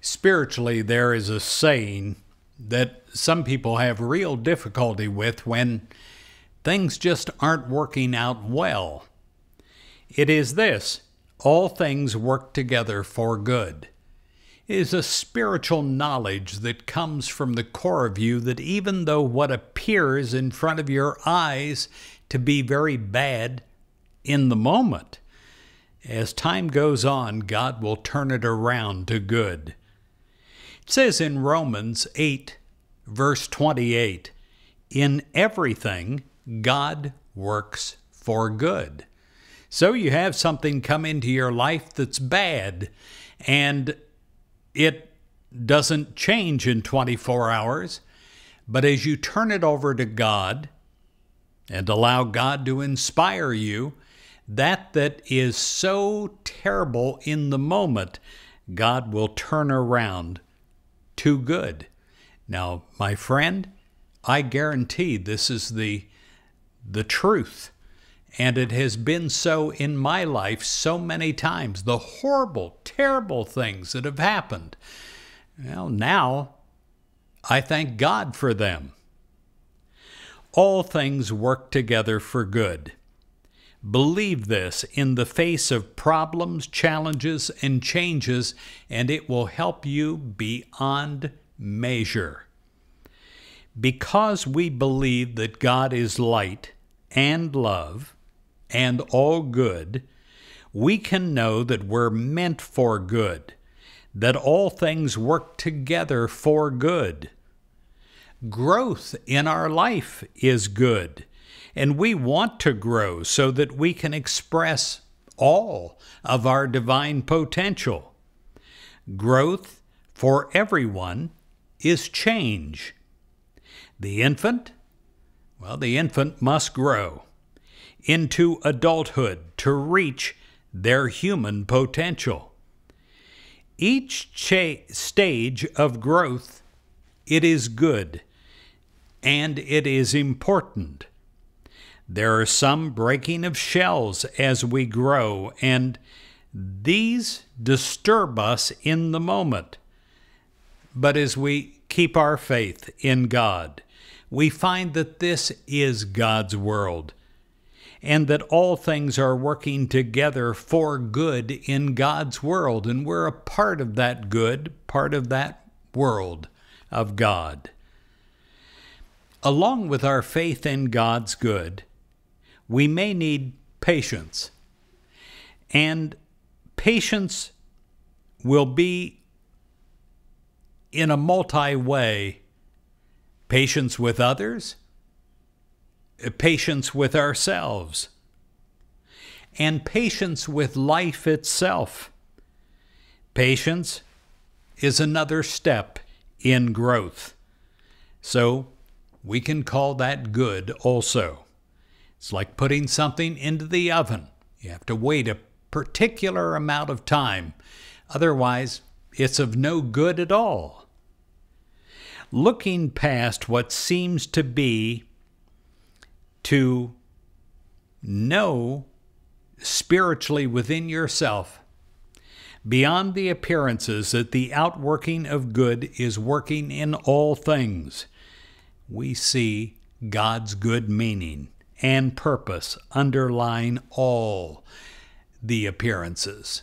Spiritually, there is a saying that some people have real difficulty with when things just aren't working out well. It is this all things work together for good. It is a spiritual knowledge that comes from the core of you that even though what appears in front of your eyes to be very bad in the moment, as time goes on, God will turn it around to good. Says in Romans 8, verse 28, In everything, God works for good. So you have something come into your life that's bad, and it doesn't change in 24 hours. But as you turn it over to God and allow God to inspire you, that that is so terrible in the moment, God will turn around to good. Now, my friend, I guarantee this is the the truth. And it has been so in my life so many times. The horrible, terrible things that have happened. Well, now I thank God for them. All things work together for good. Believe this in the face of problems, challenges, and changes, and it will help you beyond measure. Because we believe that God is light and love and all good, we can know that we're meant for good, that all things work together for good. Growth in our life is good and we want to grow so that we can express all of our divine potential. Growth for everyone is change. The infant, well, the infant must grow into adulthood to reach their human potential. Each cha- stage of growth, it is good and it is important. There are some breaking of shells as we grow, and these disturb us in the moment. But as we keep our faith in God, we find that this is God's world and that all things are working together for good in God's world, and we're a part of that good, part of that world of God. Along with our faith in God's good, we may need patience. And patience will be in a multi way patience with others, patience with ourselves, and patience with life itself. Patience is another step in growth. So we can call that good also. It's like putting something into the oven. You have to wait a particular amount of time. Otherwise, it's of no good at all. Looking past what seems to be to know spiritually within yourself, beyond the appearances, that the outworking of good is working in all things, we see God's good meaning and purpose underlying all the appearances.